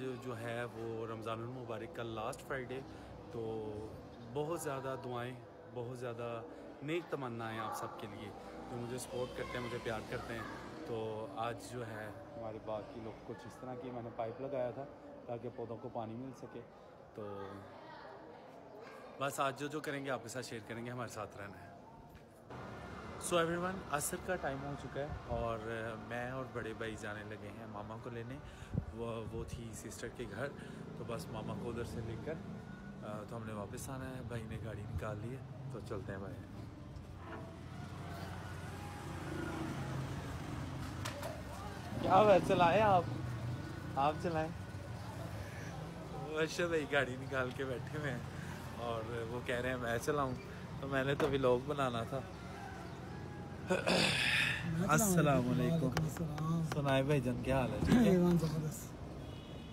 जो है वो रमज़ान मुबारक का लास्ट फ्राइडे तो बहुत ज़्यादा दुआएँ, बहुत ज़्यादा नेक तमन्नाएँ आप सबके लिए, जो मुझे सपोर्ट करते हैं, मुझे प्यार करते हैं। तो आज जो है हमारे बाग की लोग कुछ इस तरह की मैंने पाइप लगाया था, ताकि पौधों को पानी मिल सके। तो बस आज जो जो करेंगे आपके साथ शेयर करेंगे, हमारे साथ रहना है। सो so एवरीवन असर का टाइम हो चुका है और मैं और बड़े भाई जाने लगे हैं मामा को लेने। वो वो थी सिस्टर के घर तो बस मामा को उधर से लेकर तो हमने वापस आना है। भाई ने गाड़ी निकाल ली है तो चलते हैं भाई। क्या हुआ चलाएँ आप? आप चलाएँ? अच्छा भाई, गाड़ी निकाल के बैठे हुए हैं और वो कह रहे हैं, मैं चलाऊं। तो मैंने तो व्लॉग बनाना था। अस्सलाम वालेकुम सुनाए भाई जन क्या हाल है? ठीक है?